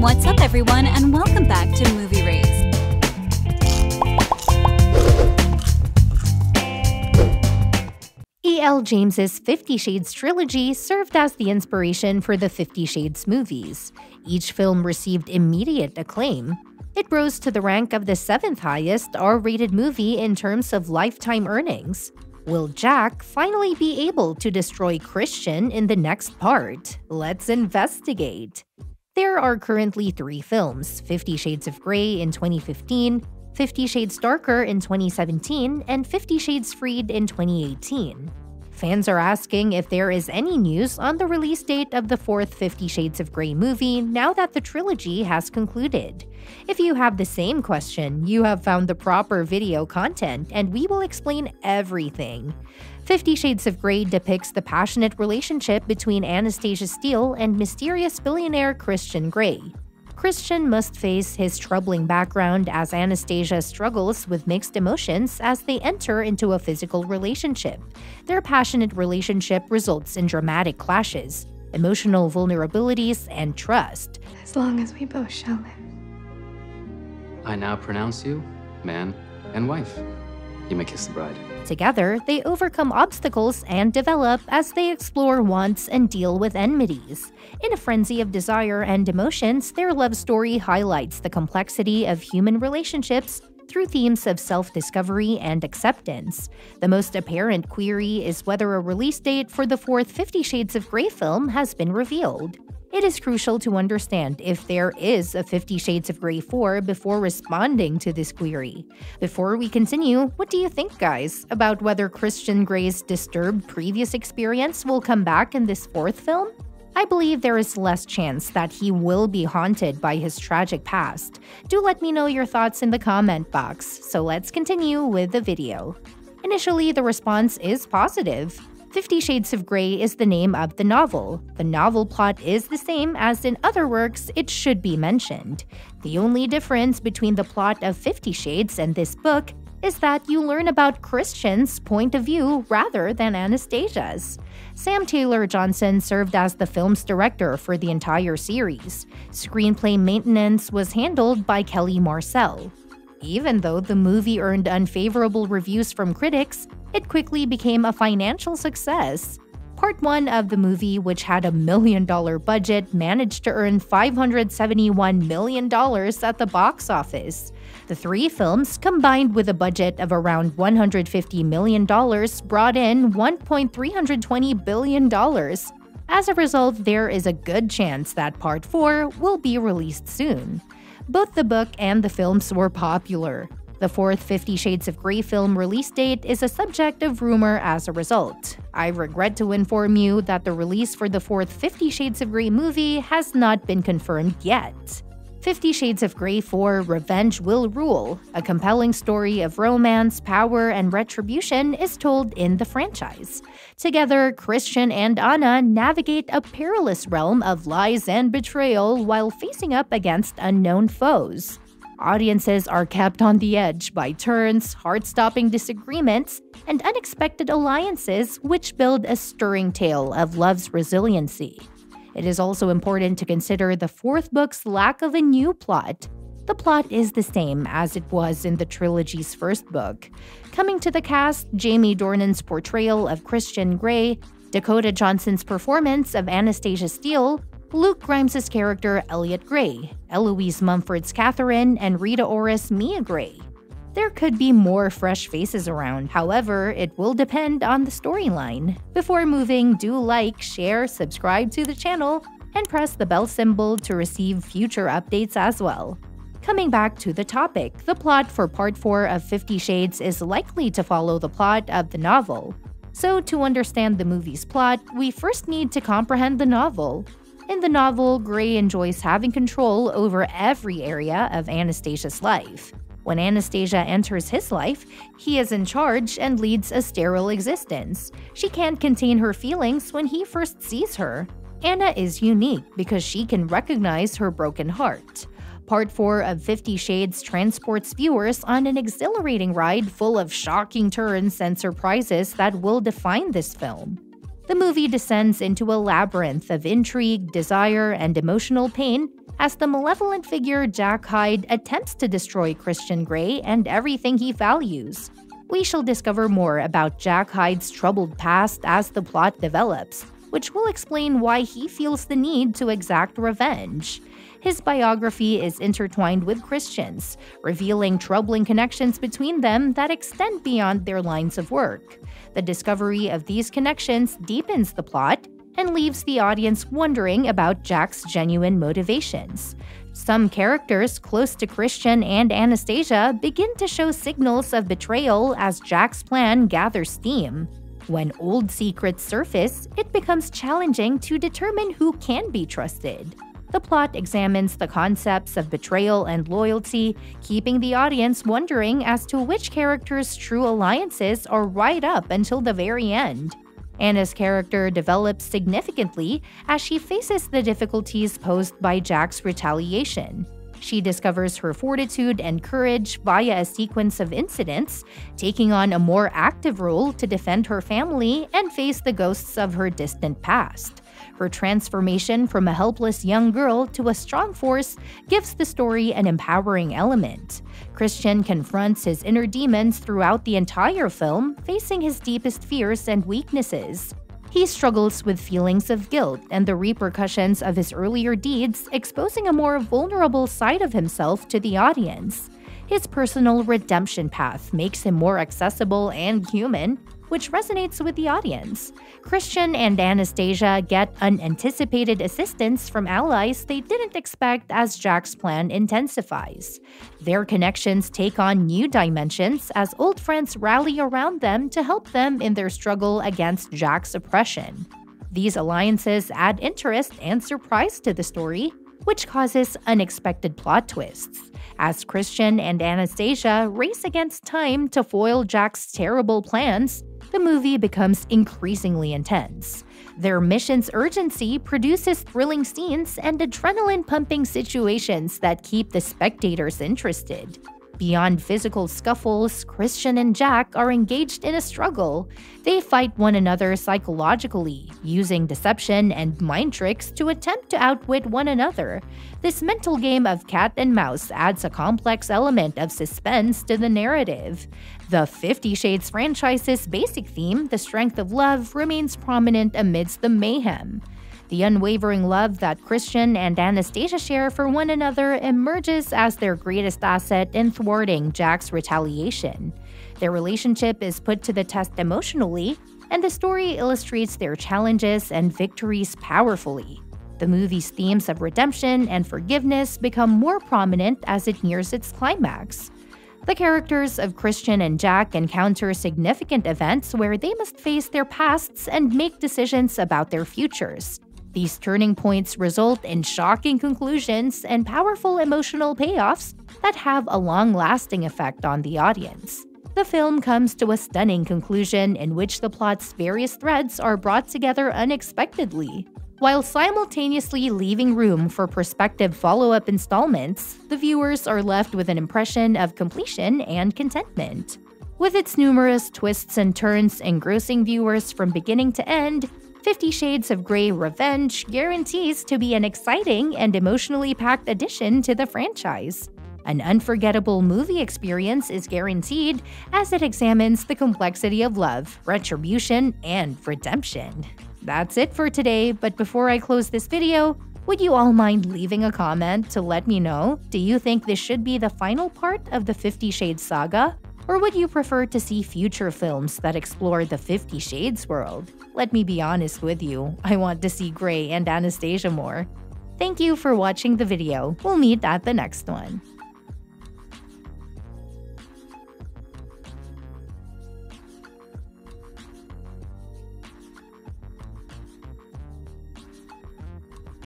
What's up, everyone, and welcome back to Movie Raze. E.L. James's Fifty Shades trilogy served as the inspiration for the Fifty Shades movies. Each film received immediate acclaim. It rose to the rank of the seventh highest R rated movie in terms of lifetime earnings. Will Jack finally be able to destroy Christian in the next part? Let's investigate. There are currently three films Fifty Shades of Grey in 2015, Fifty Shades Darker in 2017, and Fifty Shades Freed in 2018. Fans are asking if there is any news on the release date of the fourth Fifty Shades of Grey movie now that the trilogy has concluded. If you have the same question, you have found the proper video content, and we will explain everything. Fifty Shades of Grey depicts the passionate relationship between Anastasia Steele and mysterious billionaire Christian Grey. Christian must face his troubling background as Anastasia struggles with mixed emotions as they enter into a physical relationship. Their passionate relationship results in dramatic clashes, emotional vulnerabilities, and trust. As long as we both shall live. I now pronounce you man and wife. You may kiss the bride. Together, they overcome obstacles and develop as they explore wants and deal with enmities. In a frenzy of desire and emotions, their love story highlights the complexity of human relationships through themes of self discovery and acceptance. The most apparent query is whether a release date for the fourth Fifty Shades of Grey film has been revealed. It is crucial to understand if there is a Fifty Shades of Grey 4 before responding to this query. Before we continue, what do you think, guys, about whether Christian Grey's disturbed previous experience will come back in this fourth film? I believe there is less chance that he will be haunted by his tragic past. Do let me know your thoughts in the comment box, so let's continue with the video. Initially, the response is positive. Fifty Shades of Grey is the name of the novel. The novel plot is the same as in other works, it should be mentioned. The only difference between the plot of Fifty Shades and this book is that you learn about Christian's point of view rather than Anastasia's. Sam Taylor Johnson served as the film's director for the entire series. Screenplay maintenance was handled by Kelly Marcel. Even though the movie earned unfavorable reviews from critics, it quickly became a financial success. Part 1 of the movie, which had a million dollar budget, managed to earn $571 million at the box office. The three films, combined with a budget of around $150 million, brought in $1.320 billion. As a result, there is a good chance that Part 4 will be released soon. Both the book and the films were popular. The fourth Fifty Shades of Grey film release date is a subject of rumor as a result. I regret to inform you that the release for the fourth Fifty Shades of Grey movie has not been confirmed yet. Fifty Shades of Grey 4 Revenge Will Rule, a compelling story of romance, power, and retribution, is told in the franchise. Together, Christian and Anna navigate a perilous realm of lies and betrayal while facing up against unknown foes. Audiences are kept on the edge by turns, heart stopping disagreements, and unexpected alliances, which build a stirring tale of love's resiliency. It is also important to consider the fourth book's lack of a new plot. The plot is the same as it was in the trilogy's first book. Coming to the cast, Jamie Dornan's portrayal of Christian Grey, Dakota Johnson's performance of Anastasia Steele, Luke Grimes' character Elliot Grey, Eloise Mumford's Catherine, and Rita Ora's Mia Grey. There could be more fresh faces around, however, it will depend on the storyline. Before moving, do like, share, subscribe to the channel, and press the bell symbol to receive future updates as well. Coming back to the topic, the plot for Part 4 of Fifty Shades is likely to follow the plot of the novel. So, to understand the movie's plot, we first need to comprehend the novel. In the novel, Grey enjoys having control over every area of Anastasia's life. When Anastasia enters his life, he is in charge and leads a sterile existence. She can't contain her feelings when he first sees her. Anna is unique because she can recognize her broken heart. Part 4 of Fifty Shades transports viewers on an exhilarating ride full of shocking turns and surprises that will define this film. The movie descends into a labyrinth of intrigue, desire, and emotional pain as the malevolent figure Jack Hyde attempts to destroy Christian Grey and everything he values. We shall discover more about Jack Hyde's troubled past as the plot develops, which will explain why he feels the need to exact revenge. His biography is intertwined with Christian's, revealing troubling connections between them that extend beyond their lines of work. The discovery of these connections deepens the plot and leaves the audience wondering about Jack's genuine motivations. Some characters close to Christian and Anastasia begin to show signals of betrayal as Jack's plan gathers steam. When old secrets surface, it becomes challenging to determine who can be trusted. The plot examines the concepts of betrayal and loyalty, keeping the audience wondering as to which character's true alliances are right up until the very end. Anna's character develops significantly as she faces the difficulties posed by Jack's retaliation. She discovers her fortitude and courage via a sequence of incidents, taking on a more active role to defend her family and face the ghosts of her distant past. Her transformation from a helpless young girl to a strong force gives the story an empowering element. Christian confronts his inner demons throughout the entire film, facing his deepest fears and weaknesses. He struggles with feelings of guilt and the repercussions of his earlier deeds, exposing a more vulnerable side of himself to the audience. His personal redemption path makes him more accessible and human, which resonates with the audience. Christian and Anastasia get unanticipated assistance from allies they didn't expect as Jack's plan intensifies. Their connections take on new dimensions as old friends rally around them to help them in their struggle against Jack's oppression. These alliances add interest and surprise to the story, which causes unexpected plot twists. As Christian and Anastasia race against time to foil Jack's terrible plans, the movie becomes increasingly intense. Their mission's urgency produces thrilling scenes and adrenaline pumping situations that keep the spectators interested. Beyond physical scuffles, Christian and Jack are engaged in a struggle. They fight one another psychologically, using deception and mind tricks to attempt to outwit one another. This mental game of cat and mouse adds a complex element of suspense to the narrative. The Fifty Shades franchise's basic theme, the strength of love, remains prominent amidst the mayhem. The unwavering love that Christian and Anastasia share for one another emerges as their greatest asset in thwarting Jack's retaliation. Their relationship is put to the test emotionally, and the story illustrates their challenges and victories powerfully. The movie's themes of redemption and forgiveness become more prominent as it nears its climax. The characters of Christian and Jack encounter significant events where they must face their pasts and make decisions about their futures. These turning points result in shocking conclusions and powerful emotional payoffs that have a long lasting effect on the audience. The film comes to a stunning conclusion in which the plot's various threads are brought together unexpectedly. While simultaneously leaving room for prospective follow up installments, the viewers are left with an impression of completion and contentment. With its numerous twists and turns engrossing viewers from beginning to end, Fifty Shades of Grey Revenge guarantees to be an exciting and emotionally packed addition to the franchise. An unforgettable movie experience is guaranteed as it examines the complexity of love, retribution, and redemption. That's it for today, but before I close this video, would you all mind leaving a comment to let me know? Do you think this should be the final part of the Fifty Shades saga? Or would you prefer to see future films that explore the Fifty Shades world? Let me be honest with you, I want to see Grey and Anastasia more. Thank you for watching the video. We'll meet at the next one.